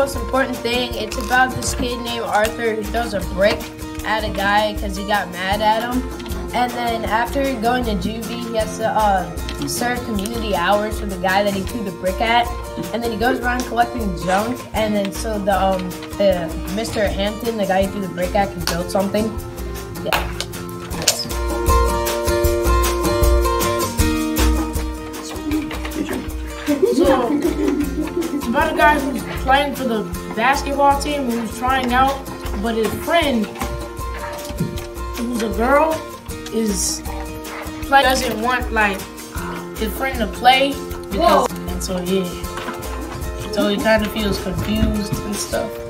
most important thing. It's about this kid named Arthur who throws a brick at a guy because he got mad at him. And then after going to juvie, he has to uh, serve community hours for the guy that he threw the brick at. And then he goes around collecting junk. And then so the, um, the Mr. Hampton, the guy he threw the brick at, can build something. Yeah. So, it's about a guy who's playing for the basketball team who's trying out, but his friend, who's a girl, is play doesn't want like his friend to play because, and so yeah, so he kind of feels confused and stuff.